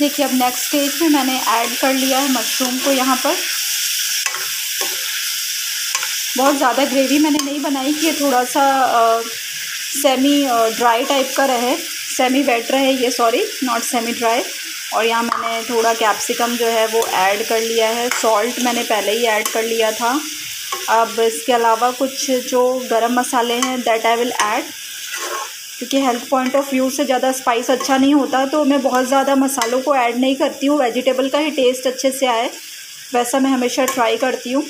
देखिए अब next stage में मैंने ऐड कर लिया है मशरूम को यहाँ पर। बहुत ज़्यादा ग्रेवी मैंने नहीं बनाई कि थोड़ा सा आ, सेमी ड्राई टाइप का रहे। सेमी वेट रहे ये सॉरी नॉट सेमी ड्राई और यहाँ मैंने थोड़ा कैप्सिकम जो है वो ऐड कर लिया है। सॉल्ट मैंने पहले ही ऐड कर लिया था। अब इसके अलावा कुछ जो गरम मसाले हैं दैट आई विल ऐड क्योंकि हेल्थ पॉइंट ऑफ़ व्यू से ज़्यादा स्पाइस अच्छा नहीं होता तो मैं बहुत ज़्यादा मसालों को ऐड नहीं करती हूँ। वेजिटेबल का ही टेस्ट अच्छे से आए, वैसा मैं हमेशा ट्राई करती हूँ।